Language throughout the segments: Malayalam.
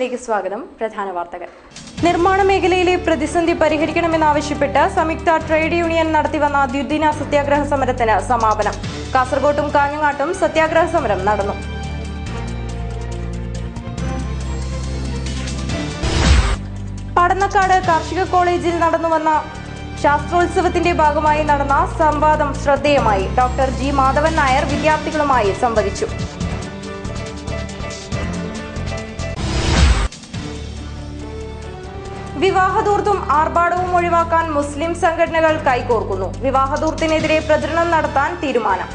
സിറ്റി സ്വാഗതം. പ്രധാന വാർത്തകൾ. നിർമ്മാണ മേഖലയിലെ പ്രതിസന്ധി പരിഹരിക്കണമെന്നാവശ്യപ്പെട്ട് സംയുക്ത ട്രേഡ് യൂണിയൻ നടത്തിവന്ന ദ്വിദിന സത്യാഗ്രഹ സമരത്തിന് സമാപനം. കാസർകോട്ടും കാഞ്ഞങ്ങാട്ടും സത്യാഗ്രഹ സമരം നടന്നു. പടന്നക്കാട് കാർഷിക കോളേജിൽ നടന്നുവന്ന ശാസ്ത്രോത്സവത്തിന്റെ ഭാഗമായി നടന്ന സംവാദം ശ്രദ്ധേയമായി. ഡോക്ടർ ജി മാധവൻ നായർ വിദ്യാർത്ഥികളുമായി സംവദിച്ചു. വിവാഹധൂർത്തും ആർഭാടവും ഒഴിവാക്കാൻ മുസ്ലിം സംഘടനകൾ കൈകോർക്കുന്നു. വിവാഹദൂർത്തിനെതിരെ പ്രചരണം നടത്താൻ തീരുമാനം.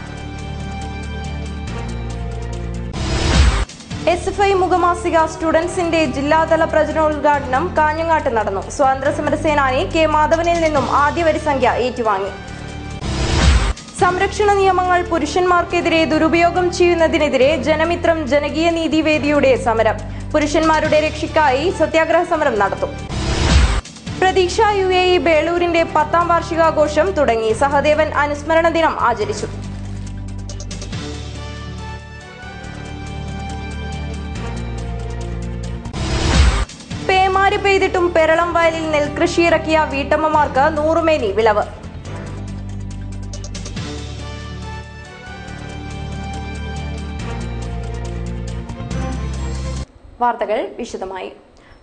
എസ് എഫ് ഐ മുഖമാസിക സ്റ്റുഡൻസിന്റെ ജില്ലാതല പ്രചരണോദ്ഘാടനം കാഞ്ഞങ്ങാട്ട് നടന്നു. സ്വാതന്ത്ര്യ സമരസേനാനി കെ മാധവനിൽ നിന്നും ആദ്യ വരിസംഖ്യ ഏറ്റുവാങ്ങി. സംരക്ഷണ നിയമങ്ങൾ പുരുഷന്മാർക്കെതിരെ ദുരുപയോഗം ചെയ്യുന്നതിനെതിരെ ജനമിത്രം ജനകീയ നീതിവേദിയുടെ സമരം. പുരുഷന്മാരുടെ രക്ഷയ്ക്കായി സത്യാഗ്രഹ സമരം നടത്തും. പ്രതീക്ഷ യു എ ഇ ബേളൂരിന്റെ പത്താം വാർഷികാഘോഷം തുടങ്ങി. സഹദേവൻ അനുസ്മരണ ദിനം ആചരിച്ചു. പേമാരി പെയ്തിട്ടും പെരളം വയലിൽ നെൽകൃഷി ഇറക്കിയ വീട്ടമ്മമാർക്ക് നൂറുമേനി വിളവ്. വാർത്തകൾ വിശദമായി.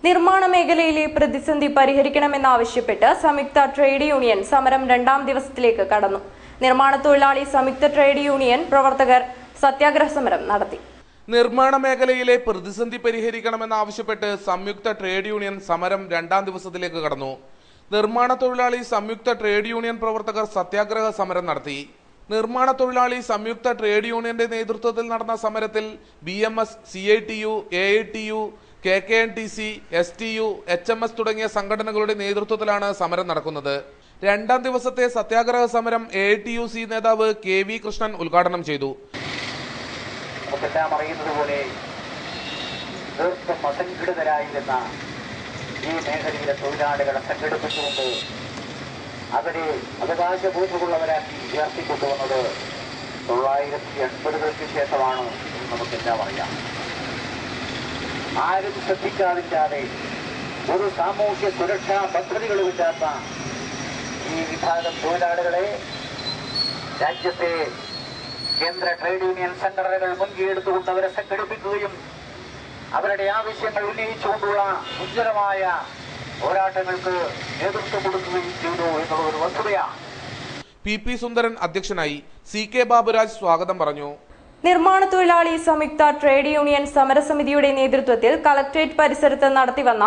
നിർമ്മാണ മേഖലയിലെ പ്രതിസന്ധി പരിഹരിക്കണമെന്നാവശ്യപ്പെട്ട് സംയുക്ത ട്രേഡ് യൂണിയൻ സമരം രണ്ടാം ദിവസത്തിലേക്ക് കടന്നു. നിർമ്മാണ തൊഴിലാളി സംയുക്ത ട്രേഡ് യൂണിയൻ പ്രവർത്തകർ സത്യാഗ്രഹ സമരം നടത്തി. നിർമ്മാണ മേഖലയിലെ പ്രതിസന്ധി പരിഹരിക്കണമെന്നാവശ്യപ്പെട്ട് സംയുക്ത ട്രേഡ് യൂണിയൻ സമരം രണ്ടാം ദിവസത്തിലേക്ക് കടന്നു. നിർമ്മാണ തൊഴിലാളി സംയുക്ത ട്രേഡ് യൂണിയൻ പ്രവർത്തകർ സത്യാഗ്രഹ സമരം നടത്തി. നിർമ്മാണ തൊഴിലാളി സംയുക്ത ട്രേഡ് യൂണിയന്റെ നേതൃത്വത്തിൽ നടന്ന സമരത്തിൽ B M S C I T U A I T U K K N T C S T U H M S തുടങ്ങിയ സംഘടനകളുടെ നേതൃത്വത്തിലാണ് സമരം നടക്കുന്നത്. രണ്ടാം ദിവസത്തെ സത്യാഗ്രഹ സമരം എ ടി യു സി നേതാവ് കെ വി കൃഷ്ണൻ ഉദ്ഘാടനം ചെയ്തു. ഈ തൊഴിലാളികളെ തൊള്ളായിരത്തി എൺപതുകൾക്ക് ശേഷമാണ് നമുക്കെല്ലാം അറിയാം. ആരും ശ്രദ്ധിക്കാതില്ലാതെ ഒരു സാമൂഹ്യ സുരക്ഷാ പദ്ധതികളുമില്ലാത്ത ഈ വിഭാഗം തൊഴിലാളികളെ രാജ്യത്തെ കേന്ദ്ര ട്രേഡ് യൂണിയൻ സംഘടനകൾ മുൻകൈയെടുത്തുകൊണ്ട് അവരെ സംഘടിപ്പിക്കുകയും അവരുടെ ആവശ്യങ്ങൾ ഉന്നയിച്ചുകൊണ്ടുള്ള ഉജ്ജ്വലമായ പോരാട്ടങ്ങൾക്ക് നേതൃത്വം കൊടുക്കുകയും ചെയ്തു എന്നുള്ള ഒരു വസ്തുതയാണ്. പി പി സുന്ദരൻ അധ്യക്ഷനായി സി കെ ബാബുരാജ് സ്വാഗതം പറഞ്ഞു. നിർമ്മാണ തൊഴിലാളി സംയുക്ത ട്രേഡ് യൂണിയൻ സമരസമിതിയുടെ നേതൃത്വത്തിൽ കളക്ട്രേറ്റ് പരിസരത്ത് നടത്തിവന്ന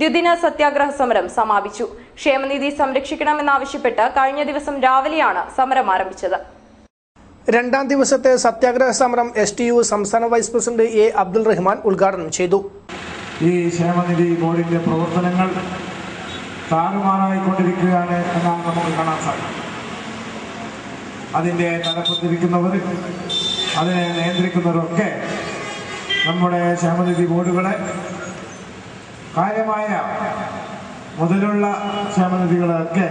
ദ്വിദിന സത്യാഗ്രഹ സമരം സമാപിച്ചു. ക്ഷേമനിധി സംരക്ഷിക്കണമെന്നാവശ്യപ്പെട്ട് കഴിഞ്ഞ ദിവസം രാവിലെയാണ് സമരം ആരംഭിച്ചത്. രണ്ടാം ദിവസത്തെ സത്യാഗ്രഹ സമരം എസ് ടി യു സംസ്ഥാന vice president A Abdul Rahman ഉദ്ഘാടനം ചെയ്തു. ഈ ക്ഷേമനിധി ബോർഡിന്റെ പ്രവർത്തനങ്ങൾ താറുമാറായിക്കൊണ്ടിരിക്കുകയാണ് എന്നാണ് നമുക്ക് കാണാൻ സാധിക്കും അതിന്റെ തലപ്പത്തിരിക്കുന്നവർ അതിനെ നിയന്ത്രിക്കുന്നവരൊക്കെ നമ്മുടെ ക്ഷേമനിധി ബോർഡുകളെ കാര്യമായ മുതലുള്ള ക്ഷേമനിധികളൊക്കെ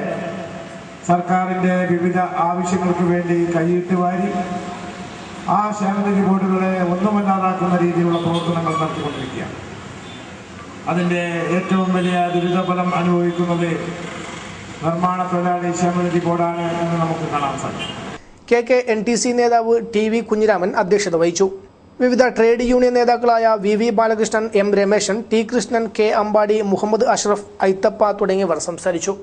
സർക്കാരിന്റെ വിവിധ ആവശ്യങ്ങൾക്ക് വേണ്ടി കൈയിട്ട് വാരി ആ ക്ഷേമനിധി ബോർഡുകളെ ഒന്നുമല്ലാതാക്കുന്ന രീതിയിലുള്ള പ്രവർത്തനങ്ങൾ നടത്തിക്കൊണ്ടിരിക്കുകയാണ്. അതിന്റെ ഏറ്റവും വലിയ ദുരിതഫലം അനുഭവിക്കുന്നത് നിർമ്മാണ തൊഴിലാളി ക്ഷേമനിധി ബോർഡാണ് എന്ന് നമുക്ക് കാണാൻ സാധിക്കും. K K N T C നേതാവ് ടി വി കുഞ്ഞിരാമൻ അധ്യക്ഷത വഹിച്ചു. വിവിധ ട്രേഡ് യൂണിയൻ നേതാക്കളായ V V Balakrishnan M Rameshan T Krishnan K Ambadi Muhammad Ashraf Aithappa തുടങ്ങിയവർ സംസാരിച്ചു.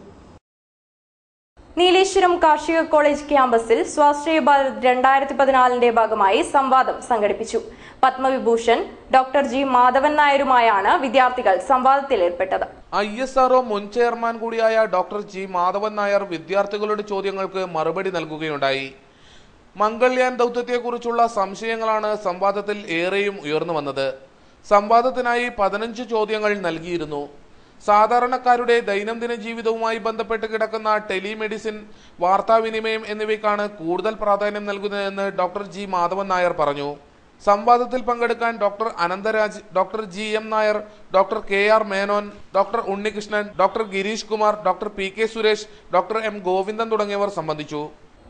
നീലേശ്വരം കാർഷിക കോളേജ് ക്യാമ്പസിൽ സ്വാശ്രയ ഭാരത് രണ്ടായിരത്തി പതിനാലിന്റെ ഭാഗമായി സംവാദം സംഘടിപ്പിച്ചു. പത്മവിഭൂഷൺ ഡോക്ടർ ജി മാധവൻ നായരുമായാണ് വിദ്യാർത്ഥികൾ സംവാദത്തിൽ ഏർപ്പെട്ടത്. ഐ എസ് ആർഒ മുൻ ചെയർമാൻ കൂടിയായ ഡോക്ടർ ജി മാധവൻ നായർ വിദ്യാർത്ഥികളുടെ ചോദ്യങ്ങൾക്ക് മറുപടി നൽകുകയുണ്ടായി. മംഗൾയാൻ ദൗത്യത്തെക്കുറിച്ചുള്ള സംശയങ്ങളാണ് സംവാദത്തിൽ ഏറെയും ഉയർന്നു വന്നത്. സംവാദത്തിനായി പതിനഞ്ച് ചോദ്യങ്ങൾ നൽകിയിരുന്നു. സാധാരണക്കാരുടെ ദൈനംദിന ജീവിതവുമായി ബന്ധപ്പെട്ട് കിടക്കുന്ന ടെലിമെഡിസിൻ വാർത്താവിനിമയം എന്നിവയ്ക്കാണ് കൂടുതൽ പ്രാധാന്യം നൽകുന്നതെന്ന് ഡോക്ടർ ജി മാധവൻ നായർ പറഞ്ഞു. സംവാദത്തിൽ പങ്കെടുക്കാൻ doctor Anantharaj doctor G M Nair doctor K R Menon doctor Unnikrishnan doctor Girish Kumar doctor P K Suresh doctor M Govindan തുടങ്ങിയവർ സംബന്ധിച്ചു.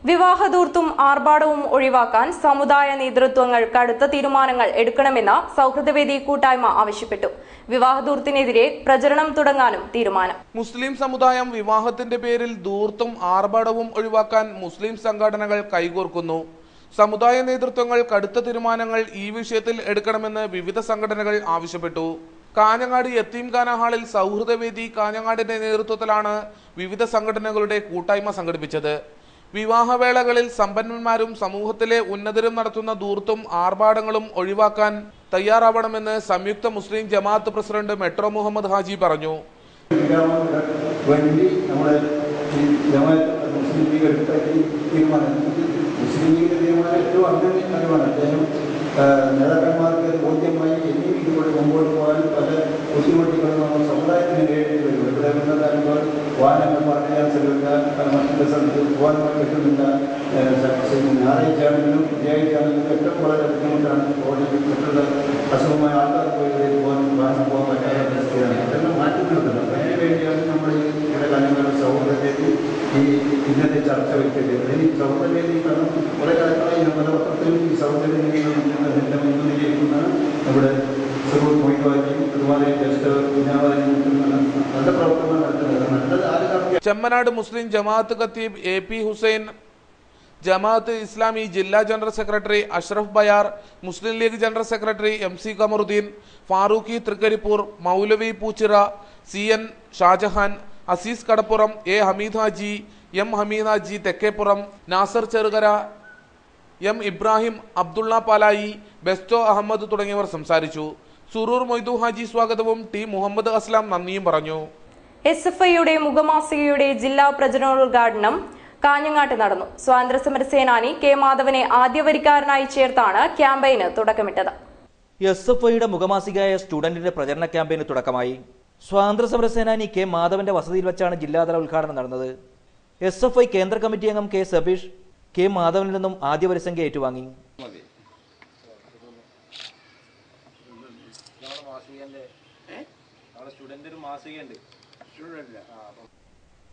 വിവാഹധൂർത്തും ആർഭാടവും ഒഴിവാക്കാൻ സമുദായ നേതൃത്വങ്ങൾ കടുത്ത തീരുമാനങ്ങൾ എടുക്കണമെന്ന സൗഹൃദവേദി കൂട്ടായ്മ ആവശ്യപ്പെട്ടു. വിവാഹദൂർത്തിനെതിരെ പ്രചരണം തുടങ്ങാനും തീരുമാനം. മുസ്ലിം സമുദായം വിവാഹത്തിന്റെ പേരിൽ ധൂർത്തും ആർഭാടവും ഒഴിവാക്കാൻ മുസ്ലിം സംഘടനകൾ കൈകോർക്കുന്നു. സമുദായ നേതൃത്വങ്ങൾ കടുത്ത തീരുമാനങ്ങൾ ഈ വിഷയത്തിൽ എടുക്കണമെന്ന് വിവിധ സംഘടനകൾ ആവശ്യപ്പെട്ടു. കാഞ്ഞങ്ങാട് യത്തീംഖാന ഹാളിൽ സൗഹൃദവേദി കാഞ്ഞങ്ങാടിന്റെ നേതൃത്വത്തിലാണ് വിവിധ സംഘടനകളുടെ കൂട്ടായ്മ സംഘടിപ്പിച്ചത്. വിവാഹവേളകളിൽ സമ്പന്നന്മാരും സമൂഹത്തിലെ ഉന്നതരും നടത്തുന്ന ദൂർത്തും ആർഭാടങ്ങളും ഒഴിവാക്കാൻ തയ്യാറാവണമെന്ന് സംയുക്ത മുസ്ലിം ജമാഅത്ത് പ്രസിഡന്റ് മെട്രോ മുഹമ്മദ് ഹാജി പറഞ്ഞു. നേതാക്കന്മാർക്ക് ബോധ്യമായി എന്നീ ഇതുപോലെ മുമ്പോട്ട് പോകാൻ പല ബുദ്ധിമുട്ടുകളും നമ്മുടെ സമുദായത്തിന് നേരിടേണ്ടി വരും. ഇവിടെ വന്ന കാര്യങ്ങൾ വാഹനങ്ങൾ പറഞ്ഞാൽ ചെലവില്ല മറ്റു സ്ഥലത്ത് പോകാൻ കിട്ടുന്നില്ല ഞായറാഴ്ചയാണെങ്കിലും വ്യാഴാഴ്ചയാണെങ്കിലും ഏറ്റവും വളരെ ബുദ്ധിമുട്ടാണ് റോഡിൽ മറ്റുള്ള അസുഖമായ ആൾക്കാർ ഇവിടെ പോകാൻ വാഹനം പോകാൻ പറ്റാത്ത അവസ്ഥയാണ്. ഇതെല്ലാം മാറ്റി നിർത്തണം അതിന് വേണ്ടിയാണ് നമ്മൾ ഈ ഇവിടെ കാര്യങ്ങളുടെ സൗഹൃദത്തിൽ ഈ ഇന്നത്തെ ചർച്ച വെക്കുന്നത് ഈ സൗഹൃദവേദി കാരണം കുറേ കാലങ്ങളായി ഞാൻ പലപത്രത്തിലും ഈ സൗഹൃദവേദികൾ എന്റെ മുന്നിലിരിക്കുന്ന നമ്മുടെ സുഹൃത്ത് മൊയ്തുവാജിയും അതുപോലെ ജസ്റ്റ് നല്ല പ്രവർത്തനം നടത്തുന്നത് നല്ലത് ആര് ചെമ്മനാട് മുസ്ലിം ജമാഅത്ത് ഖത്തീബ് എ പി ഹുസൈൻ ജമാഅത്ത് ഇസ്ലാമി ജില്ലാ general secretary Ashraf Bayar Muslim League general secretary M C Kamaruddin Farooqi Thrikaripur Moulavi Poochira C N Shajahan Azeez Kadappuram A Hameed Haji M Hameed Haji Thekkepuram Nasar Cherukara M Ibrahim Abdulla Palayi Besto Ahmed തുടങ്ങിയവർ സംസാരിച്ചു. സുറൂർ മൊയ്തു ഹാജി സ്വാഗതവും ടി മുഹമ്മദ് അസ്ലാം നന്ദിയും പറഞ്ഞു. എസ് എഫ് ഐയുടെ മുഖമാസികയുടെ ജില്ലാ പ്രചരണോദ്ഘാടനം കാഞ്ഞങ്ങാട്ട് നടന്നു. സ്വാതന്ത്ര്യ സമര സേനാനി കെ മാധവനെ ആദ്യവരിക്കാരനായി ചേർത്താണ് ക്യാമ്പയിന് തുടക്കമിട്ടത്. എസ് എഫ് ഐയുടെ മുഖമാസികയായ സ്റ്റുഡന്റിന്റെ പ്രചരണ ക്യാമ്പയിന് തുടക്കമായി. സ്വാതന്ത്ര്യ സമര സേനാനി കെ മാധവന്റെ വസതിയിൽ വെച്ചാണ് ജില്ലാതല ഉദ്ഘാടനം നടന്നത്. എസ് എഫ് ഐ കേന്ദ്ര കമ്മിറ്റി അംഗം കെ സബീഷ് കെ മാധവനിൽ നിന്നും ആദ്യ വരിസംഖ്യ ഏറ്റുവാങ്ങി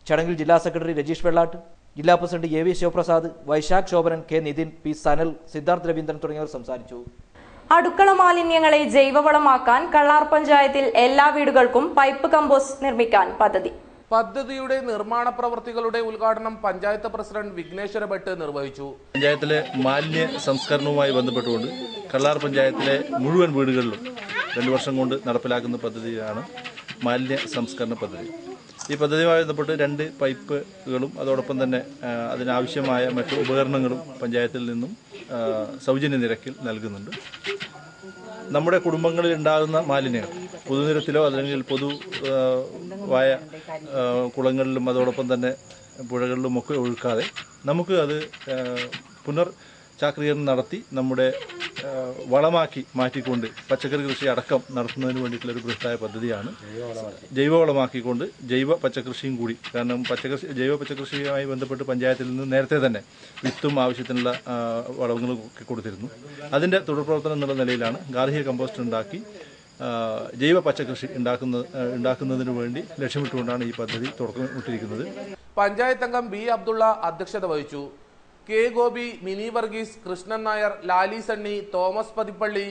ചടങ്ങിൽ ജില്ലാ സെക്രട്ടറി രജീഷ് വെള്ളാട്ട് ജില്ലാ president A V Sivaprasad Vaisakh Shobhanan K Nithin P Sanal Siddharth Raveendran തുടങ്ങിയവർ സംസാരിച്ചു. അടുക്കള മാലിന്യങ്ങളെ ജൈവവളമാക്കാൻ കള്ളാർ പഞ്ചായത്തിൽ എല്ലാ വീടുകൾക്കും പൈപ്പ് കമ്പോസ് നിർമ്മിക്കാൻ പദ്ധതി. പദ്ധതിയുടെ നിർമ്മാണ പ്രവൃത്തികളുടെ ഉദ്ഘാടനം പഞ്ചായത്ത് പ്രസിഡന്റ് വിഘ്നേശ്വര ഭട്ട് നിർവഹിച്ചു. പഞ്ചായത്തിലെ മാലിന്യ സംസ്കരണവുമായി ബന്ധപ്പെട്ടുകൊണ്ട് കള്ളാർ പഞ്ചായത്തിലെ മുഴുവൻ വീടുകളിലും രണ്ടു വർഷം കൊണ്ട് നടപ്പിലാക്കുന്ന പദ്ധതിയാണ് മാലിന്യ സംസ്കരണ പദ്ധതി. ഈ പദ്ധതിയുമായി ബന്ധപ്പെട്ട് രണ്ട് പൈപ്പുകളും അതോടൊപ്പം തന്നെ അതിനാവശ്യമായ മറ്റു ഉപകരണങ്ങളും പഞ്ചായത്തിൽ നിന്നും സൗജന്യ നിരക്കിൽ നൽകുന്നുണ്ട്. നമ്മുടെ കുടുംബങ്ങളിൽ ഉണ്ടാകുന്ന മാലിന്യങ്ങൾ പൊതുനിരത്തിലോ അല്ലെങ്കിൽ പൊതു വായ കുളങ്ങളിലും അതോടൊപ്പം തന്നെ പുഴകളിലും ഒക്കെ ഒഴുക്കാതെ നമുക്ക് അത് പുനർ ചാക്രീകരണം നടത്തി നമ്മുടെ വളമാക്കി മാറ്റിക്കൊണ്ട് പച്ചക്കറി കൃഷി അടക്കം നടത്തുന്നതിന് വേണ്ടിയിട്ടുള്ള ഒരു ബൃഹത്തായ പദ്ധതിയാണ്. ജൈവ ജൈവവളമാക്കിക്കൊണ്ട് ജൈവ പച്ചക്കൃഷിയും കൂടി കാരണം പച്ചക്കൃഷി ജൈവ പച്ചക്കൃഷിയുമായി ബന്ധപ്പെട്ട് പഞ്ചായത്തിൽ നിന്ന് നേരത്തെ തന്നെ വിത്തും ആവശ്യത്തിനുള്ള വളങ്ങളും ഒക്കെ കൊടുത്തിരുന്നു. അതിന്റെ തുടർപ്രവർത്തനം എന്നുള്ള നിലയിലാണ് ഗാർഹിക കമ്പോസ്റ്റ് ഉണ്ടാക്കി ജൈവ പച്ചക്കൃഷി ഉണ്ടാക്കുന്ന ഉണ്ടാക്കുന്നതിന് വേണ്ടി ലക്ഷ്യമിട്ടുകൊണ്ടാണ് ഈ പദ്ധതി തുടക്കമിട്ടിരിക്കുന്നത് പഞ്ചായത്ത് അംഗം ബി അബ്ദുള്ള അധ്യക്ഷത വഹിച്ചു. കെ ഗോപി മിനി വർഗീസ് കൃഷ്ണൻ നായർ ലാലി സണ്ണി തോമസ് പതിപ്പള്ളി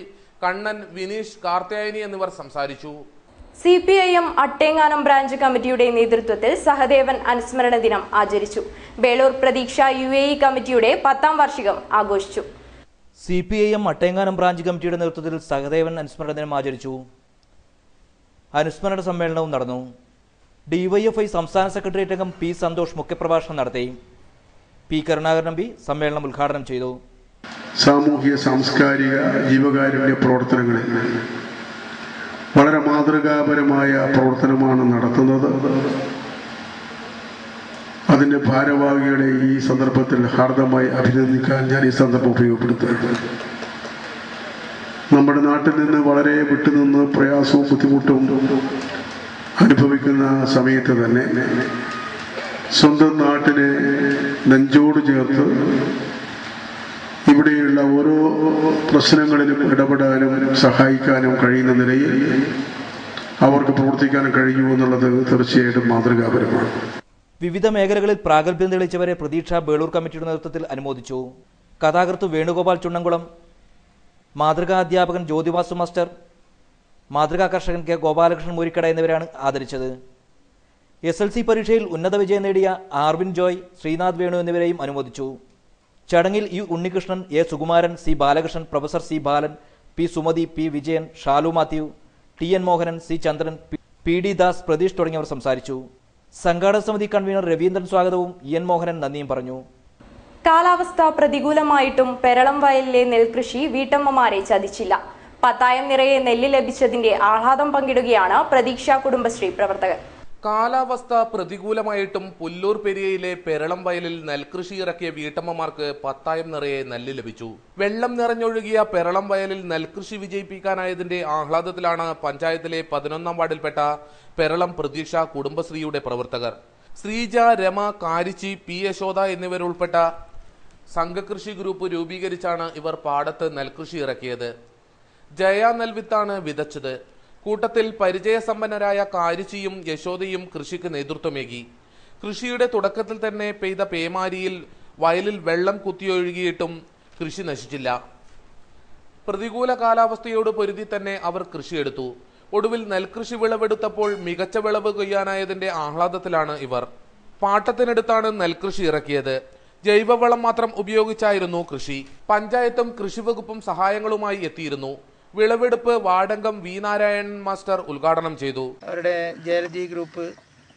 കണ്ണൻ വിനീഷ് കാർത്തയായനി എന്നിവർ സംസാരിച്ചു. C P I M Attenganam branch കമ്മിറ്റിയുടെ നേതൃത്വത്തിൽ സഹദേവൻ അനുസ്മരണ ദിനം ആചരിച്ചു. ബേളൂർ പ്രതീക്ഷ യു എ ഇ കമ്മിറ്റിയുടെ പത്താം വാർഷികം ആഘോഷിച്ചു. C P I M Attenganam branch കമ്മിറ്റിയുടെ നേതൃത്വത്തിൽ സഹദേവൻ അനുസ്മരണ ദിനം ആചരിച്ചു. അനുസ്മരണ സമ്മേളനവും നടന്നു. ഡിവൈഎഫ്ഐ സംസ്ഥാന സെക്രട്ടേറിയറ്റ് അംഗം പി സന്തോഷ് മുഖ്യപ്രഭാഷണം നടത്തി. പി കരുണാകരൻ പി സമ്മേളനം ഉദ്ഘാടനം ചെയ്തു. സാമൂഹ്യ സാംസ്കാരിക ജീവകാരുണ്യ പ്രവർത്തനങ്ങളിൽ വളരെ മാതൃകാപരമായ പ്രവർത്തനമാണ് നടത്തുന്നത്. അതിന്റെ ഭാരവാഹികളെ ഈ സന്ദർഭത്തിൽ ഹാർദമായി അഭിനന്ദിക്കാൻ ഞാൻ ഈ സന്ദർഭം ഉപയോഗപ്പെടുത്തുന്നത് നമ്മുടെ നാട്ടിൽ നിന്ന് വളരെ വിട്ടുനിന്ന് പ്രയാസവും ബുദ്ധിമുട്ടും അനുഭവിക്കുന്ന സമയത്ത് തന്നെ സ്വന്തം നാട്ടിനെ നെഞ്ചോട് ചേർത്ത് ഇവിടെയുള്ള ഓരോ പ്രശ്നങ്ങളിലും ഇടപെടാനും സഹായിക്കാനും കഴിയുന്ന നിലയിൽ അവർക്ക് പ്രവർത്തിക്കാൻ കഴിയൂ എന്നുള്ളത് തീർച്ചയായിട്ടും മാതൃകാപരമാണ്. വിവിധ മേഖലകളിൽ പ്രാഗൽഭ്യം തെളിയിച്ചവരെ പ്രതീക്ഷ ബേളൂർ കമ്മിറ്റിയുടെ നേതൃത്വത്തിൽ അനുമോദിച്ചു. കഥാകൃത്ത് വേണുഗോപാൽ ചുണ്ണംകുളം മാതൃകാ അധ്യാപകൻ ജ്യോതിവാസു മാസ്റ്റർ മാതൃകാ കർഷകൻ കെ ഗോപാലകൃഷ്ണൻ മുരിക്കട എന്നിവരാണ് ആദരിച്ചത്. എസ് എൽ സി പരീക്ഷയിൽ ഉന്നത വിജയം നേടിയ ആർവിൻ ജോയ് ശ്രീനാഥ് വേണു എന്നിവരെയും അനുമോദിച്ചു. ചടങ്ങിൽ U Unnikrishnan A Sukumaran C Balakrishnan professor C Balan P Sumathi P Vijayan Shalu Mathew T N Mohanan C Chandran P- D Das Pratheesh തുടങ്ങിയവർ സംസാരിച്ചു. സംഘാടക സമിതി കൺവീനർ രവീന്ദ്രൻ സ്വാഗതവും ഇ എൻ മോഹനൻ നന്ദിയും പറഞ്ഞു. കാലാവസ്ഥ പ്രതികൂലമായിട്ടും പെരളം വയലിലെ നെൽകൃഷി വീട്ടമ്മമാരെ ചതിച്ചില്ല. പത്തായം നിറയെ നെല്ല് ലഭിച്ചതിന്റെ ആഹ്ലാദം പങ്കിടുകയാണ് പ്രതീക്ഷ കുടുംബശ്രീ പ്രവർത്തകർ. കാലാവസ്ഥ പ്രതികൂലമായിട്ടും പുല്ലൂർ പെരിയയിലെ പെരളം വയലിൽ നെൽകൃഷി ഇറക്കിയ വീട്ടമ്മമാർക്ക് പത്തായം നിറയെ നെല്ല് ലഭിച്ചു. വെള്ളം നിറഞ്ഞൊഴുകിയ പെരളം വയലിൽ നെൽകൃഷി വിജയിപ്പിക്കാനായതിന്റെ ആഹ്ലാദത്തിലാണ് പഞ്ചായത്തിലെ പതിനൊന്നാം വാർഡിൽപ്പെട്ട പെരളം പ്രതീക്ഷ കുടുംബശ്രീയുടെ പ്രവർത്തകർ. ശ്രീജ രമ കാരിച്ചി പി യശോദ എന്നിവരുൾപ്പെട്ട സംഘകൃഷി ഗ്രൂപ്പ് രൂപീകരിച്ചാണ് ഇവർ പാടത്ത് നെൽകൃഷി ഇറക്കിയത്. ജയ നെൽവിത്താണ് വിതച്ചത്. കൂട്ടത്തിൽ പരിചയസമ്പന്നരായ കാരിച്ചിയും യശോദയും കൃഷിക്ക് നേതൃത്വമേകി. കൃഷിയുടെ തുടക്കത്തിൽ തന്നെ പെയ്ത പേമാരിയിൽ വയലിൽ വെള്ളം കുത്തിയൊഴുകിയിട്ടും കൃഷി നശിച്ചില്ല. പ്രതികൂല കാലാവസ്ഥയോട് പൊരുതി തന്നെ അവർ കൃഷിയെടുത്തു. ഒടുവിൽ നെൽകൃഷി വിളവെടുത്തപ്പോൾ മികച്ച വിളവ് കൊയ്യാനായതിന്റെ ആഹ്ലാദത്തിലാണ് ഇവർ. പാട്ടത്തിനടുത്താണ് നെൽകൃഷി ഇറക്കിയത്. ജൈവവളം മാത്രം ഉപയോഗിച്ചായിരുന്നു കൃഷി. പഞ്ചായത്തും കൃഷിവകുപ്പും സഹായങ്ങളുമായി എത്തിയിരുന്നു. വിളവെടുപ്പ് വാടങ്കം വി നാരായണൻ മാസ്റ്റർ ഉദ്ഘാടനം ചെയ്തു. അവരുടെ ജയലജി ഗ്രൂപ്പ്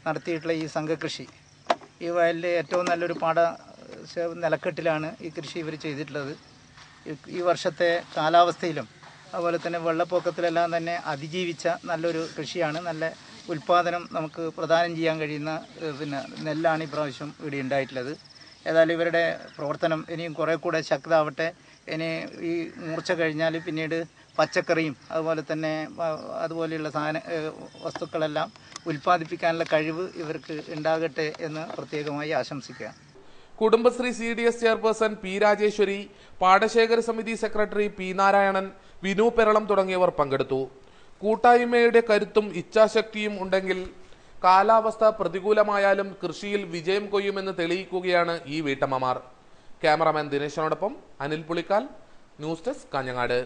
നടത്തിയിട്ടുള്ള ഈ സംഘകൃഷി. ഈ വയലിലെ ഏറ്റവും നല്ലൊരു പാട നിലക്കെട്ടിലാണ് ഈ കൃഷി ഇവർ ചെയ്തിട്ടുള്ളത്. ഈ- ഈ വർഷത്തെ കാലാവസ്ഥയിലും അതുപോലെ തന്നെ വെള്ളപ്പൊക്കത്തിലെല്ലാം തന്നെ അതിജീവിച്ച നല്ലൊരു കൃഷിയാണ്. നല്ല ഉൽപാദനം നമുക്ക് പ്രദാനം ചെയ്യാൻ കഴിയുന്ന പിന്നെ നെല്ലാണ് ഇപ്രാവശ്യം ഇവിടെ ഉണ്ടായിട്ടുള്ളത്. ഏതായാലും ഇവരുടെ പ്രവർത്തനം ഇനിയും കുറേ കൂടെ ശക്തമാവട്ടെ. ഇനി ഈ മൂർച്ച കഴിഞ്ഞാൽ പിന്നീട് പച്ചക്കറിയും അതുപോലെ തന്നെ അതുപോലെയുള്ള സാധന വസ്തുക്കളെല്ലാം ഉൽപ്പാദിപ്പിക്കാനുള്ള കഴിവ് ഇവർക്ക് ഉണ്ടാകട്ടെ എന്ന് പ്രത്യേകമായി ആശംസിക്കുക. Kudumbashree C D S chairperson P Rajeshwari പാടശേഖര സമിതി സെക്രട്ടറി പി നാരായണൻ വിനു പെരളം തുടങ്ങിയവർ പങ്കെടുത്തു. കൂട്ടായ്മയുടെ കരുത്തും ഇച്ഛാശക്തിയും ഉണ്ടെങ്കിൽ കാലാവസ്ഥ പ്രതികൂലമായാലും കൃഷിയിൽ വിജയം കൊയ്യുമെന്ന് തെളിയിക്കുകയാണ് ഈ വീട്ടമ്മമാർ. ക്യാമറാമാൻ ദിനേശനോടൊപ്പം അനിൽ പുളിക്കാൽ ന്യൂസ് ഡെസ്ക് കാഞ്ഞങ്ങാട്.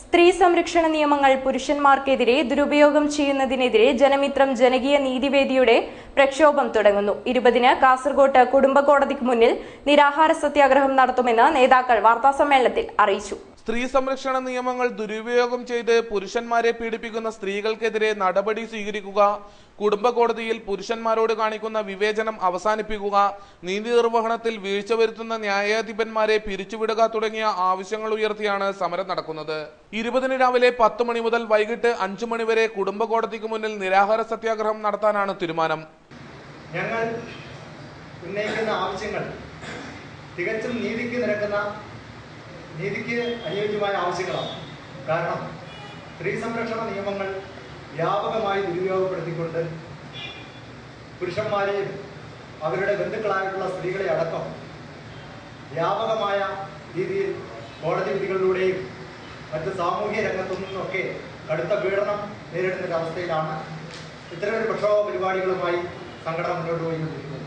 സ്ത്രീ സംരക്ഷണ നിയമങ്ങൾ പുരുഷന്മാർക്കെതിരെ ദുരുപയോഗം ചെയ്യുന്നതിനെതിരെ ജനമിത്രം ജനകീയ നീതിവേദിയുടെ പ്രക്ഷോഭം തുടങ്ങുന്നു. ഇരുപതിന് കാസർകോട്ട് കുടുംബ കോടതിക്ക് മുന്നിൽ നിരാഹാര സത്യാഗ്രഹം നടത്തുമെന്ന് നേതാക്കൾ വാർത്താസമ്മേളനത്തിൽ അറിയിച്ചു. സ്ത്രീ സംരക്ഷണ നിയമങ്ങൾ ദുരുപയോഗം ചെയ്ത് പുരുഷന്മാരെ പീഡിപ്പിക്കുന്ന സ്ത്രീകൾക്കെതിരെ നടപടി സ്വീകരിക്കുക കുടുംബ കോടതിയിൽ പുരുഷന്മാരോട് കാണിക്കുന്ന വിവേചനം അവസാനിപ്പിക്കുക നീതി നിർവഹണത്തിൽ വീഴ്ച വരുത്തുന്ന ന്യായാധിപന്മാരെ പിരിച്ചുവിടുക തുടങ്ങിയ ആവശ്യങ്ങൾ ഉയർത്തിയാണ് സമരം നടക്കുന്നത്. ഇരുപതിന് രാവിലെ പത്ത് മണി മുതൽ വൈകിട്ട് അഞ്ചു മണി വരെ കുടുംബ കോടതിക്ക് മുന്നിൽ നിരാഹാര സത്യാഗ്രഹം നടത്താനാണ് തീരുമാനം. ഞങ്ങൾ ഉന്നയിക്കുന്ന ആവശ്യങ്ങൾ തികച്ചും നീതിക്ക് നിരക്കുന്ന നീതിക്ക് അനുയോജ്യമായ ആവശ്യങ്ങളാണ്. കാരണം സ്ത്രീ സംരക്ഷണ നിയമങ്ങൾ വ്യാപകമായി ദുരുപയോഗപ്പെടുത്തിക്കൊണ്ട് പുരുഷന്മാരെയും അവരുടെ ബന്ധുക്കളായിട്ടുള്ള സ്ത്രീകളെ അടക്കം വ്യാപകമായ രീതിയിൽ കോടതി വിധികളിലൂടെയും മറ്റ് സാമൂഹ്യ രംഗത്തു നിന്നൊക്കെ കടുത്ത പീഡനം നേരിടുന്ന ഒരു അവസ്ഥയിലാണ് ഇത്തരമൊരു പ്രക്ഷോഭ പരിപാടികളുമായി സംഘടന മുന്നോട്ട് പോയിക്കൊണ്ടിരിക്കുന്നത്.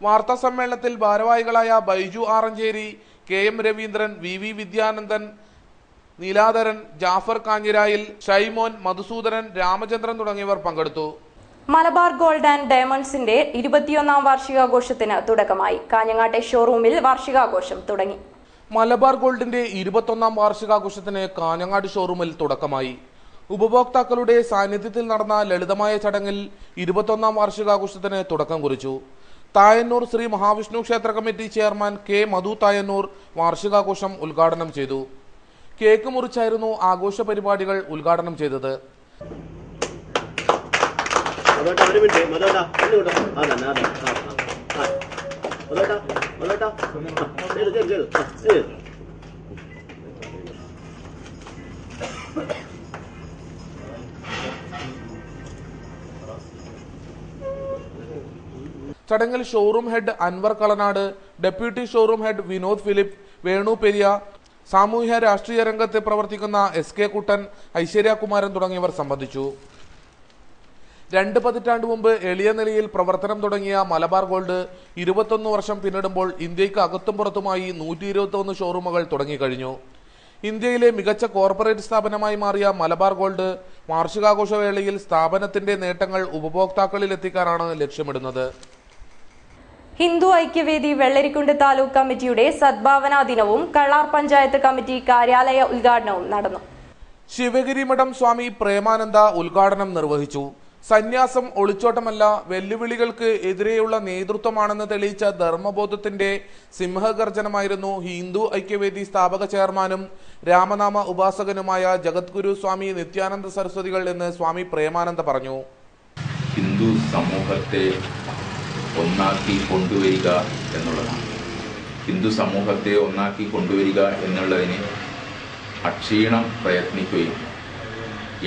വാർത്താ സമ്മേളനത്തിൽ ഭാരവാഹികളായ Baiju Aranchery K M Raveendran V V Vidyanandan Neeladharan Jafar Kanhirayil Shymon Madhusudanan Ramachandran തുടങ്ങിയവർ പങ്കെടുത്തു. മലബാർ ഗോൾഡ് ആൻഡ് ഡയമണ്ട്സിന്റെ ഇരുപത്തിയൊന്നാം വാർഷികാഘോഷത്തിന് തുടക്കമായി. കാഞ്ഞങ്ങാട്ടെ ഷോറൂമിൽ വാർഷികാഘോഷം തുടങ്ങി. മലബാർ ഗോൾഡിന്റെ ഇരുപത്തൊന്നാം വാർഷികാഘോഷത്തിന് കാഞ്ഞങ്ങാട് ഷോറൂമിൽ തുടക്കമായി. ഉപഭോക്താക്കളുടെ സാന്നിധ്യത്തിൽ നടന്ന ലളിതമായ ചടങ്ങിൽ ഇരുപത്തൊന്നാം വാർഷികാഘോഷത്തിന് തുടക്കം കുറിച്ചു. തായന്നൂർ ശ്രീ മഹാവിഷ്ണു ക്ഷേത്ര committee chairman K Madhu Thayannur വാർഷികാഘോഷം ഉദ്ഘാടനം ചെയ്തു. കേക്ക് മുറിച്ചായിരുന്നു ആഘോഷ പരിപാടികൾ ഉദ്ഘാടനം ചെയ്തത്. അതെ ചടങ്ങിൽ showroom head Anwar Kalanad deputy showroom head Vinod Philip Venu Periya സാമൂഹ്യ രാഷ്ട്രീയ രംഗത്ത് പ്രവർത്തിക്കുന്ന എസ് കെ കുട്ടൻ ഐശ്വര്യ കുമാരൻ തുടങ്ങിയവർ സംബന്ധിച്ചു. രണ്ട് പതിറ്റാണ്ട് മുമ്പ് എളിയ നിലയിൽ പ്രവർത്തനം തുടങ്ങിയ മലബാർ ഗോൾഡ് ഇരുപത്തൊന്ന് വർഷം പിന്നിടുമ്പോൾ ഇന്ത്യയ്ക്ക് അകത്തും പുറത്തുമായി നൂറ്റി ഇരുപത്തൊന്ന് ഷോറൂമുകൾ തുടങ്ങിക്കഴിഞ്ഞു. ഇന്ത്യയിലെ മികച്ച കോർപ്പറേറ്റ് സ്ഥാപനമായി മാറിയ മലബാർ ഗോൾഡ് വാർഷികാഘോഷവേളയിൽ സ്ഥാപനത്തിന്റെ നേട്ടങ്ങൾ ഉപഭോക്താക്കളിൽ എത്തിക്കാനാണ് ലക്ഷ്യമിടുന്നത്. ഹിന്ദു ഐക്യവേദി വെള്ളരിക്കുണ്ട് താലൂക്ക് കമ്മിറ്റിയുടെ സദ്ഭാവനാ ദിനവും കള്ളാർ പഞ്ചായത്ത് കമ്മിറ്റി കാര്യാലയ ഉദ്ഘാടനവും നടന്നു. ശിവഗിരി മഠം സ്വാമി പ്രേമാനന്ദ ഉദ്ഘാടനം നിർവഹിച്ചു. സന്യാസം ഒളിച്ചോട്ടമല്ല വെല്ലുവിളികൾക്ക് എതിരെയുള്ള നേതൃത്വമാണെന്ന് തെളിയിച്ച ധർമ്മബോധത്തിന്റെ സിംഹഗർജനമായിരുന്നു ഹിന്ദു ഐക്യവേദി സ്ഥാപക ചെയർമാനും രാമനാമ ഉപാസകനുമായ ജഗദ്ഗുരു സ്വാമി നിത്യാനന്ദ സരസ്വതികൾ എന്ന് സ്വാമി പ്രേമാനന്ദ പറഞ്ഞു. ഹിന്ദു സമൂഹത്തെ ഒന്നാക്കി കൊണ്ടുവരിക എന്നുള്ളതാണ്. ഹിന്ദു സമൂഹത്തെ ഒന്നാക്കി കൊണ്ടുവരിക എന്നുള്ളതിന് അക്ഷീണം പ്രയത്നിക്കുകയും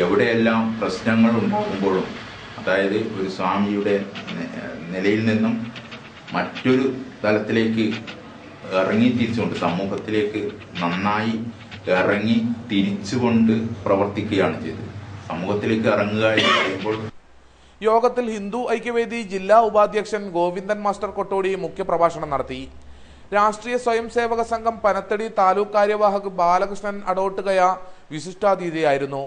എവിടെയെല്ലാം പ്രശ്നങ്ങൾ ഉണ്ടാകുമ്പോഴും അതായത് ഒരു സ്വാമിയുടെ നിലയിൽ നിന്നും മറ്റൊരു തലത്തിലേക്ക് ഇറങ്ങി തിരിച്ചുകൊണ്ട് സമൂഹത്തിലേക്ക് നന്നായി ഇറങ്ങി തിരിച്ചുകൊണ്ട് പ്രവർത്തിക്കുകയാണ് ചെയ്തത്. സമൂഹത്തിലേക്ക് ഇറങ്ങുക എന്ന് പറയുമ്പോൾ യോഗത്തിൽ ഹിന്ദു ഐക്യവേദി ജില്ലാ ഉപാധ്യക്ഷൻ ഗോവിന്ദൻ മാസ്റ്റർ കൊട്ടോടി മുഖ്യപ്രഭാഷണം നടത്തി. രാഷ്ട്രീയ സ്വയം സേവക സംഘം പനത്തടി താലൂക്ക് കാര്യവാഹക് Balakrishnan Adottukaya വിശിഷ്ടാതിഥിയായിരുന്നു.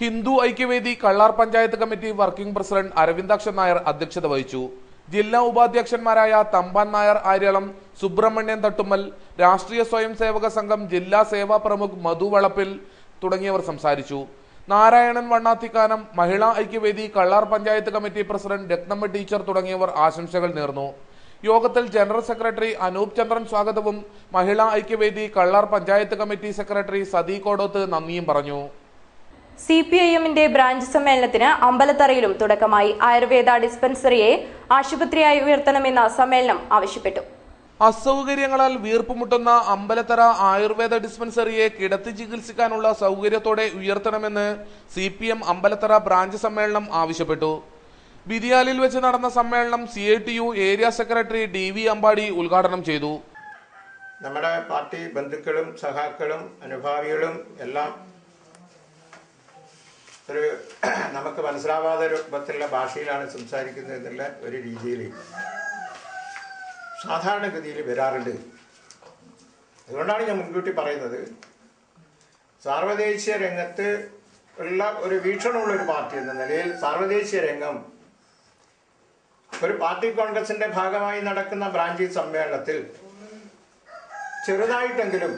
Hindu Aikya Vedi Kallar panchayat committee working president Aravindakshan Nair അധ്യക്ഷത വഹിച്ചു. ജില്ലാ ഉപാധ്യക്ഷന്മാരായ തമ്പാൻ നായർ ആര്യളം സുബ്രഹ്മണ്യൻ തട്ടുമ്മൽ രാഷ്ട്രീയ സ്വയം സേവക സംഘം ജില്ലാ സേവാ പ്രമുഖ് മധു വളപ്പിൽ തുടങ്ങിയവർ സംസാരിച്ചു. Narayanan Vannathikkanam Mahila Aikya Vedi Kallar panchayat committee president Rathnamma teacher തുടങ്ങിയവർ ആശംസകൾ നേർന്നു. യോഗത്തിൽ ജനറൽ സെക്രട്ടറി അനൂപ് ചന്ദ്രൻ സ്വാഗതവും മഹിളാ ഐക്യവേദി കള്ളാർ പഞ്ചായത്ത് കമ്മിറ്റി സെക്രട്ടറി സതി കോടോത്ത് നന്ദിയും പറഞ്ഞു. സി പി ഐ എമ്മിന്റെ ബ്രാഞ്ച് സമ്മേളനത്തിന് അമ്പലത്തറയിലും തുടക്കമായി. ആയുർവേദ ഡിസ്പെൻസറിയെ ആശുപത്രിയായി ഉയർത്തണമെന്ന സമ്മേളനം ആവശ്യപ്പെട്ടു. അസൗകര്യങ്ങളാൽ വീർപ്പുമുട്ടുന്ന അമ്പലത്തറ ആയുർവേദ ഡിസ്പെൻസറിയെ കിടത്തി ചികിത്സിക്കാനുള്ള സൗകര്യത്തോടെ ഉയർത്തണമെന്ന് C P M Ambalathara branch സമ്മേളനം ആവശ്യപ്പെട്ടു. ബിരിയാലിൽ വെച്ച് നടന്ന സമ്മേളനം C I T U area secretary D V Ambadi ഉദ്ഘാടനം ചെയ്തു. നമ്മുടെ പാർട്ടി ബന്ധുക്കളും സഹാക്കളും അനുഭാവികളും എല്ലാം ഒരു നമുക്ക് മനസ്സിലാവാത്ത രൂപത്തിലുള്ള ഭാഷയിലാണ് സംസാരിക്കുന്നത് എന്നുള്ള ഒരു രീതിയിൽ സാധാരണഗതിയിൽ വരാറുണ്ട്. അതുകൊണ്ടാണ് ഞാൻ മുൻകൂട്ടി പറയുന്നത്. സാർവദേശീയ രംഗത്ത് ഉള്ള ഒരു വീക്ഷണമുള്ള ഒരു പാർട്ടി എന്ന നിലയിൽ സാർവദേശീയ രംഗം ഒരു പാർട്ടി കോൺഗ്രസിന്റെ ഭാഗമായി നടക്കുന്ന ബ്രാഞ്ച് സമ്മേളനത്തിൽ ചെറുതായിട്ടെങ്കിലും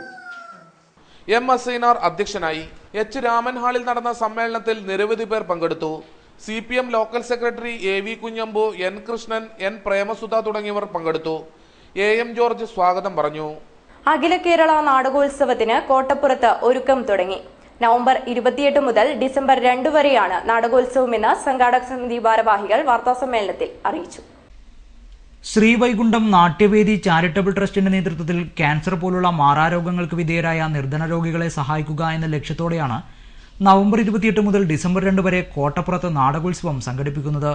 എം എസ് അസൈനാർ അധ്യക്ഷനായി എച്ച് രാമൻ ഹാളിൽ നടന്ന സമ്മേളനത്തിൽ നിരവധി പേർ പങ്കെടുത്തു. C P M local secretary A V Kunhambu N Krishnan N Premasudha തുടങ്ങിയവർ പങ്കെടുത്തു. എ എം ജോർജ് സ്വാഗതം പറഞ്ഞു. അഖില കേരള നാടകോത്സവത്തിന് കോട്ടപ്പുറത്ത് ഒരുക്കം തുടങ്ങി. നവംബർ ഇരുപത്തിയെട്ട് മുതൽ ഡിസംബർ രണ്ട് വരെയാണ് നാടകോത്സവമെന്ന് സംഘാടക സമിതി ഭാരവാഹികൾ വാർത്താസമ്മേളനത്തിൽ അറിയിച്ചു. ശ്രീവൈകുണ്ഠം നാട്യവേദി ചാരിറ്റബിൾ ട്രസ്റ്റിന്റെ നേതൃത്വത്തിൽ ക്യാൻസർ പോലുള്ള മാറാരോഗങ്ങൾക്ക് വിധേയരായ നിർധന രോഗികളെ സഹായിക്കുക എന്ന ലക്ഷ്യത്തോടെയാണ് നവംബർ ഇരുപത്തിയെട്ട് മുതൽ ഡിസംബർ രണ്ട് വരെ കോട്ടപ്പുറത്ത് നാടകോത്സവം സംഘടിപ്പിക്കുന്നത്.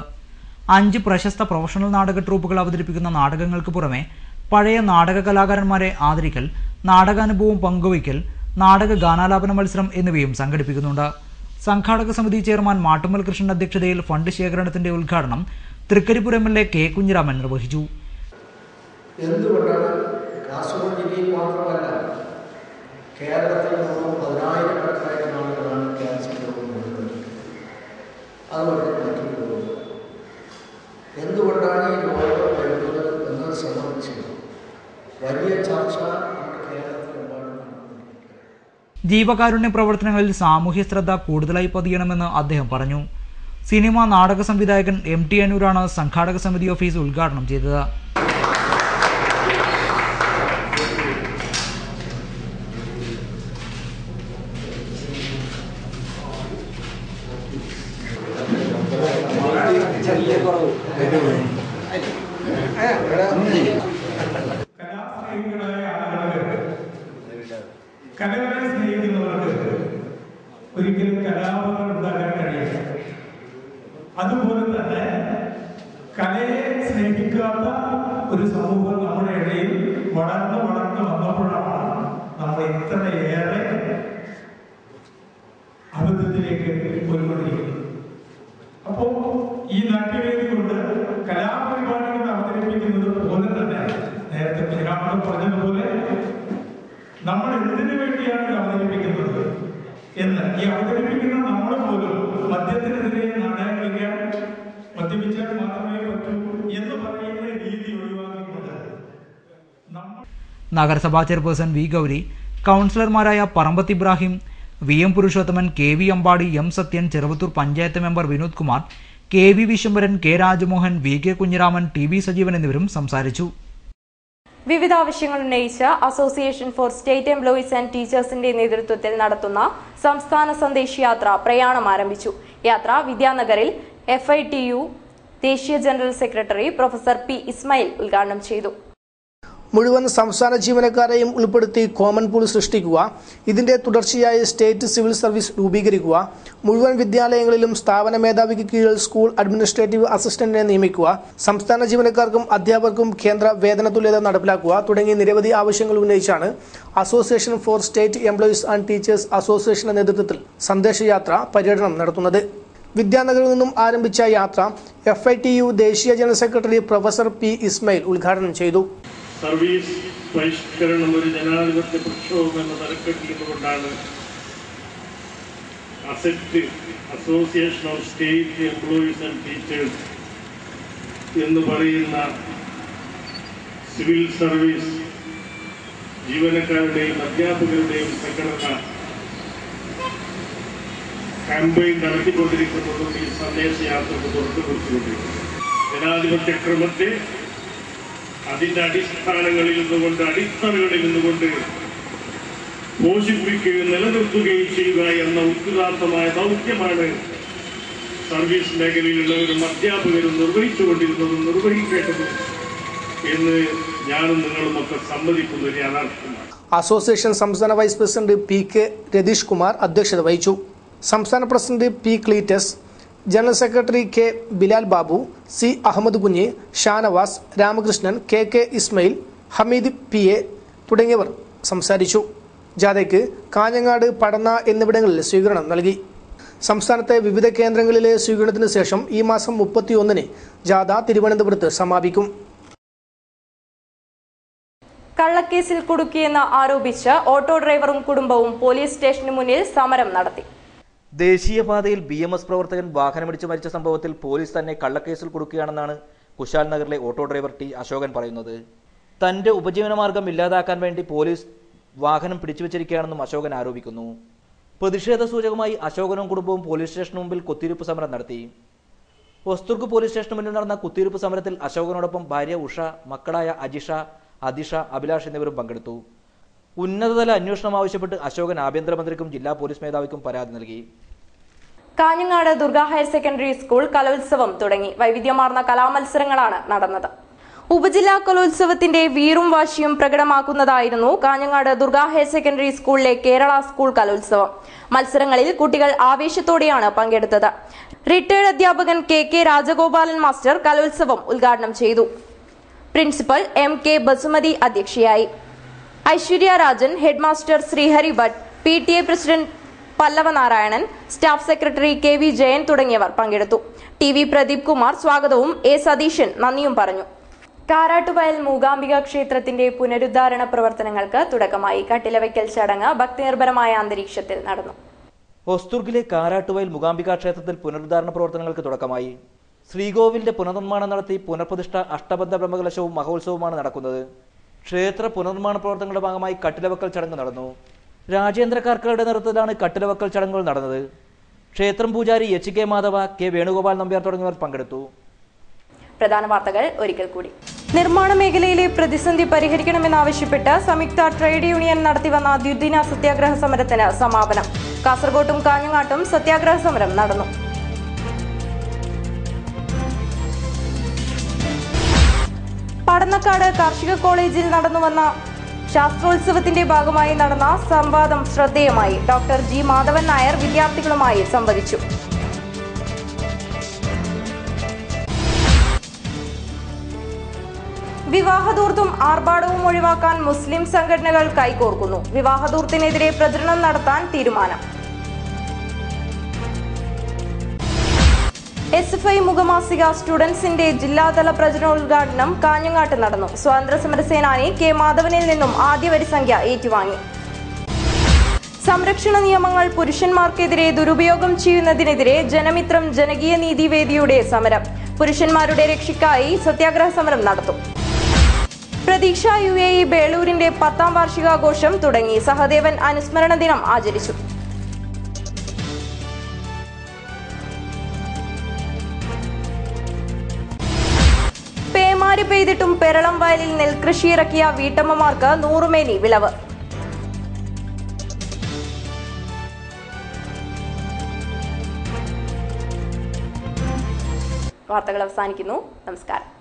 അഞ്ച് പ്രശസ്ത പ്രൊഫഷണൽ നാടക ട്രൂപ്പുകൾ അവതരിപ്പിക്കുന്ന നാടകങ്ങൾക്ക് പുറമെ പഴയ നാടക കലാകാരന്മാരെ ആദരിക്കൽ നാടകാനുഭവം പങ്കുവയ്ക്കൽ നാടക ഗാനാലാപന മത്സരം എന്നിവയും സംഘടിപ്പിക്കുന്നുണ്ട്. സംഘാടക സമിതി ചെയർമാൻ മാട്ടുമ്മൽ കൃഷ്ണൻ അധ്യക്ഷതയിൽ ഫണ്ട് ശേഖരണത്തിന്റെ ഉദ്ഘാടനം Trikaripur M L A K Kunhiraman നിർവഹിച്ചു. എന്തുകൊണ്ടാണ് കാസർഗോഡ് ജില്ലയിൽ മാത്രമല്ല കേരളത്തിൽ നിന്നും പതിനായിരക്കണക്കായിരം ആളുകളാണ് ക്യാൻസർ രോഗം കൊടുക്കുന്നത് അത് വളരെ മാറ്റിക്കൊണ്ടു എന്തുകൊണ്ടാണ് ഈ രോഗം വരുന്നത് എന്നത് സംബന്ധിച്ച് ജീവകാരുണ്യ പ്രവർത്തനങ്ങളിൽ സാമൂഹ്യ ശ്രദ്ധ കൂടുതലായി പതിയണമെന്ന് അദ്ദേഹം പറഞ്ഞു. സിനിമ നാടക സംവിധായകൻ എം ടി അനൂരാണ് സംഘാടക സമിതി ഓഫീസ് ഉദ്ഘാടനം ചെയ്തത്. നഗരസഭാ ചെയർപേഴ്സൺ വി ഗൗരി കൗൺസിലർമാരായ Parambath Ibrahim V M Purushothaman K V Ambadi M Sathyan Cheruvathur panchayat member Vinod Kumar K V Vishwambharan K Rajamohan V K Kunhiraman T V Sajeevan എന്നിവരും സംസാരിച്ചു. വിവിധ ആവശ്യങ്ങൾ ഉന്നയിച്ച association for state employees and ടീച്ചേഴ്സിന്റെ നേതൃത്വത്തിൽ നടത്തുന്ന സംസ്ഥാന സന്ദേശ് യാത്ര പ്രയാണം ആരംഭിച്ചു. യാത്ര വിദ്യാനഗറിൽ എഫ് ഐ ടി യു ദേശീയ general secretary professor P Ismail ഉദ്ഘാടനം ചെയ്തു. മുഴുവൻ സംസ്ഥാന ജീവനക്കാരെയും ഉൾപ്പെടുത്തി കോമൺ പൂൾ സൃഷ്ടിക്കുക ഇതിന്റെ തുടർച്ചയായി സ്റ്റേറ്റ് സിവിൽ സർവീസ് രൂപീകരിക്കുക മുഴുവൻ വിദ്യാലയങ്ങളിലും സ്ഥാപന മേധാവിക്ക് കീഴിൽ സ്കൂൾ അഡ്മിനിസ്ട്രേറ്റീവ് അസിസ്റ്റന്റിനെ നിയമിക്കുക സംസ്ഥാന ജീവനക്കാർക്കും അധ്യാപകർക്കും കേന്ദ്ര വേതന തുല്യത നടപ്പിലാക്കുക തുടങ്ങി നിരവധി ആവശ്യങ്ങൾ ഉന്നയിച്ചാണ് association for state employees and teachers അസോസിയേഷന്റെ നേതൃത്വത്തിൽ സന്ദേശയാത്ര പര്യടനം നടത്തുന്നത്. വിദ്യാനഗറിൽ നിന്നും ആരംഭിച്ച യാത്ര എഫ് ഐ ടി യു ദേശീയ general secretary professor P Ismail ഉദ്ഘാടനം ചെയ്തു. സർവീസ് പരിഷ്കരണം ഒരു ജനാധിപത്യ പ്രക്ഷോഭം എന്ന തലക്കെട്ടിൽ നിന്നുകൊണ്ടാണ് ASET association of state employees and teachers എന്ന് പറയുന്ന സിവിൽ സർവീസ് ജീവനക്കാരുടെയും അധ്യാപകരുടെയും സംഘടന ക്യാമ്പയിൻ നടത്തിക്കൊണ്ടിരിക്കുന്നതും ഈ സന്ദേശയാത്രക്ക് തുറന്നു കൊടുത്തുകൊണ്ടിരിക്കുന്നു ജനാധിപത്യ ക്രമത്തെ അതിന്റെ അടിസ്ഥാനങ്ങളിൽ നിന്നുകൊണ്ട് അടിത്തറകളിൽ നിന്നുകൊണ്ട് പോഷിപ്പിക്കുകയും നിലനിർത്തുകയും ചെയ്യുക എന്ന ഉത്തരവാദിത്തമായ ദൗത്യമാണ് സർവീസ് മേഖലയിലുള്ളവരും അധ്യാപകരും നിർവഹിച്ചുകൊണ്ടിരുന്നതും നിർവഹിക്കേണ്ടതും എന്ന് ഞാനും നിങ്ങളുമൊക്കെ സമ്മതിക്കുന്ന ഒരു യാഥാർത്ഥ്യമാണ്. അസോസിയേഷൻ സംസ്ഥാന vice president P K Ratheesh Kumar അധ്യക്ഷത വഹിച്ചു. സംസ്ഥാന president P Cleetus general secretary K Bilal Babu C Ahmed Kunhi Shanavas Ramakrishnan K K Ismail Hameed P A തുടങ്ങിയവർ സംസാരിച്ചു. ജാഥയ്ക്ക് കാഞ്ഞങ്ങാട് പടന്ന എന്നിവിടങ്ങളിൽ സ്വീകരണം നൽകി. സംസ്ഥാനത്തെ വിവിധ കേന്ദ്രങ്ങളിലെ സ്വീകരണത്തിന് ശേഷം ഈ മാസം മുപ്പത്തിയൊന്നിന് ജാഥ തിരുവനന്തപുരത്ത് സമാപിക്കും. കള്ളക്കേസിൽ കുടുക്കിയെന്ന് ആരോപിച്ച് ഓട്ടോ ഡ്രൈവറും കുടുംബവും പോലീസ് സ്റ്റേഷന് മുന്നിൽ സമരം നടത്തി. ദേശീയപാതയിൽ ബി എം എസ് പ്രവർത്തകൻ വാഹനമിടിച്ച് മരിച്ച സംഭവത്തിൽ പോലീസ് തന്നെ കള്ളക്കേസിൽ കൊടുക്കുകയാണെന്നാണ് കുശാൽ നഗറിലെ ഓട്ടോ ഡ്രൈവർ ടി അശോകൻ പറയുന്നത്. തന്റെ ഉപജീവനമാർഗം ഇല്ലാതാക്കാൻ വേണ്ടി പോലീസ് വാഹനം പിടിച്ചുവച്ചിരിക്കുകയാണെന്നും അശോകൻ ആരോപിക്കുന്നു. പ്രതിഷേധ സൂചകമായി അശോകനും കുടുംബവും പോലീസ് സ്റ്റേഷന് മുമ്പിൽ കുത്തിയിരിപ്പ് സമരം നടത്തി. ഒസ്തുർക്ക് പോലീസ് സ്റ്റേഷന് മുന്നിൽ നടന്ന കുത്തിയിരിപ്പ് സമരത്തിൽ അശോകനോടൊപ്പം ഭാര്യ ഉഷ മക്കളായ അജിഷ അതിഷ അഭിലാഷ് എന്നിവരും പങ്കെടുത്തു. ഉന്നതതല അന്വേഷണം ആവശ്യപ്പെട്ട് അശോകൻ ആഭ്യന്തരമന്ത്രിക്കും ജില്ലാ പോലീസ് മേധാവിക്കും പരാതി നൽകി. Kanhangad Durga higher secondary school കലോത്സവം തുടങ്ങി. വൈവിധ്യമാർന്ന കലാമത്സരങ്ങളാണ് നടന്നത്. ഉപജില്ലാ കലോത്സവത്തിന്റെ വീറും വാശിയും പ്രകടമാക്കുന്നതായിരുന്നു കാഞ്ഞങ്ങാട് ദുർഗ ഹയർ സെക്കൻഡറി സ്കൂളിലെ കേരള സ്കൂൾ കലോത്സവം. മത്സരങ്ങളിൽ കുട്ടികൾ ആവേശത്തോടെയാണ് പങ്കെടുത്തത്. റിട്ടയർഡ് അധ്യാപകൻ കെ കെ രാജഗോപാലൻ മാസ്റ്റർ കലോത്സവം ഉദ്ഘാടനം ചെയ്തു. പ്രിൻസിപ്പൽ എം കെ ബസുമതി അധ്യക്ഷയായി. Aishwarya Rajan headmaster Srihari Bhat P T A president Pallava Narayanan staff secretary K V Jayan തുടങ്ങിയവർ പങ്കെടുത്തു. ടി വി പ്രദീപ് കുമാർ സ്വാഗതവും എ സതീശൻ നന്ദിയും പറഞ്ഞു. കാരാട്ടുവയൽ മൂകാംബിക ക്ഷേത്രത്തിന്റെ പുനരുദ്ധാരണ പ്രവർത്തനങ്ങൾക്ക് തുടക്കമായി. കട്ടിലവയ്ക്കൽ ചടങ്ങ് ഭക്തിനിർഭരമായ അന്തരീക്ഷത്തിൽ നടന്നു. ഒസ്തുർഗിലെ കാരാട്ടുവയൽ മുകാംബിക ക്ഷേത്രത്തിൽ പുനരുദ്ധാരണ പ്രവർത്തനങ്ങൾക്ക് തുടക്കമായി. ശ്രീകോവിലിന്റെ പുനർനിർമ്മാണം നടത്തി പുനഃപ്രതിഷ്ഠ അഷ്ടബന്ധ ബ്രഹ്മകലശവും മഹോത്സവവുമാണ് നടക്കുന്നത്. ക്ഷേത്ര പുനർനിർമ്മാണ പ്രവർത്തനങ്ങളുടെ ഭാഗമായി കട്ടിലവക്കൽ ചടങ്ങ് നടന്നു. രാജേന്ദ്ര കാർക്കളുടെ നേതൃത്വത്തിലാണ് കട്ടിലവക്കൽ ചടങ്ങുകൾ നടന്നത്. ക്ഷേത്രം പൂജാരി H K Madhava K Venugopal Nambiar തുടങ്ങിയവർ പങ്കെടുത്തു. പ്രധാന വാർത്തകൾ ഒരിക്കൽ കൂടി. നിർമ്മാണ മേഖലയിലെ പ്രതിസന്ധി പരിഹരിക്കണമെന്നാവശ്യപ്പെട്ട് സംയുക്ത ട്രേഡ് യൂണിയൻ നടത്തിവന്ന ദ്വിദിന സത്യാഗ്രഹ സമരത്തിന് സമാപനം. കാസർകോട്ടും കാഞ്ഞങ്ങാട്ടും സത്യാഗ്രഹ സമരം നടന്നു. പടന്നക്കാട് കാർഷിക കോളേജിൽ നടന്നുവന്ന ശാസ്ത്രോത്സവത്തിന്റെ ഭാഗമായി നടന്ന സംവാദം ശ്രദ്ധേയമായി. Doctor G. മാധവൻ നായർ വിദ്യാർത്ഥികളുമായി സംവദിച്ചു. വിവാഹദൂർത്തും ആർഭാടവും ഒഴിവാക്കാൻ മുസ്ലിം സംഘടനകൾ കൈകോർക്കുന്നു. വിവാഹദൂർത്തിനെതിരെ പ്രചരണം നടത്താൻ തീരുമാനം. എസ് എഫ് ഐ മുഖമാസിക സ്റ്റുഡൻസിന്റെ ജില്ലാതല പ്രചരണോദ്ഘാടനം കാഞ്ഞങ്ങാട്ട് നടന്നു. സ്വാതന്ത്ര്യ സമരസേനാനി കെ മാധവനിൽ നിന്നും ആദ്യ വരിസംഖ്യ ഏറ്റുവാങ്ങി. സംരക്ഷണ നിയമങ്ങൾ പുരുഷന്മാർക്കെതിരെ ദുരുപയോഗം ചെയ്യുന്നതിനെതിരെ ജനമിത്രം ജനകീയ നീതിവേദിയുടെ സമരം. പുരുഷന്മാരുടെ രക്ഷയ്ക്കായി സത്യാഗ്രഹ സമരം നടത്തും. പ്രതീക്ഷ യു എ ബേളൂരിന്റെ പത്താം വാർഷികാഘോഷം തുടങ്ങി. സഹദേവൻ അനുസ്മരണ ദിനം ആചരിച്ചു. പെരളം വയലിൽ നെൽകൃഷി ഇറക്കിയ വീട്ടമ്മമാർക്ക് നൂറുമേനി വിളവ്. വാർത്തകൾ അവസാനിക്കുന്നു. നമസ്കാരം.